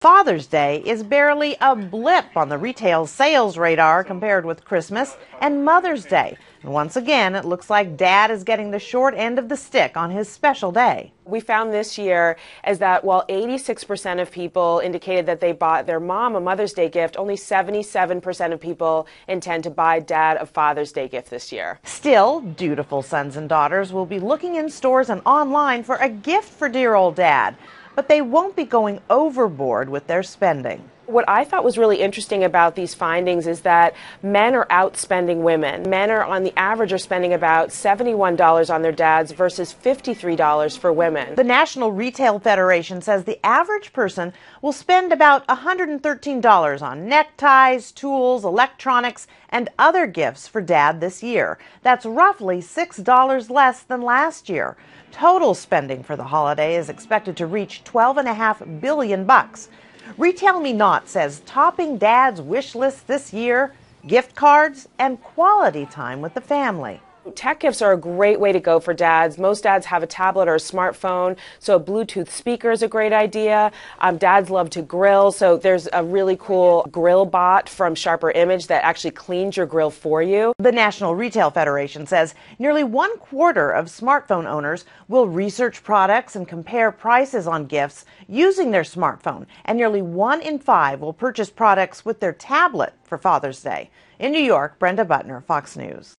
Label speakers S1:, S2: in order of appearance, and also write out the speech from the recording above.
S1: Father's Day is barely a blip on the retail sales radar compared with Christmas and Mother's Day. And once again, it looks like dad is getting the short end of the stick on his special day.
S2: We found this year is that while 86% of people indicated that they bought their mom a Mother's Day gift, only 77% of people intend to buy dad a Father's Day gift this year.
S1: Still, dutiful sons and daughters will be looking in stores and online for a gift for dear old dad but they won't be going overboard with their spending.
S2: What I thought was really interesting about these findings is that men are outspending women. Men are, on the average, are spending about $71 on their dads versus $53 for women.
S1: The National Retail Federation says the average person will spend about $113 on neckties, tools, electronics, and other gifts for dad this year. That's roughly $6 less than last year. Total spending for the holiday is expected to reach 12.5 billion bucks. RetailMeNot says topping dad's wish list this year gift cards and quality time with the family.
S2: Tech gifts are a great way to go for dads. Most dads have a tablet or a smartphone, so a Bluetooth speaker is a great idea. Um, dads love to grill, so there's a really cool Grillbot from Sharper Image that actually cleans your grill for you.
S1: The National Retail Federation says nearly one quarter of smartphone owners will research products and compare prices on gifts using their smartphone, and nearly one in five will purchase products with their tablet for Father's Day. In New York, Brenda Buttner, Fox News.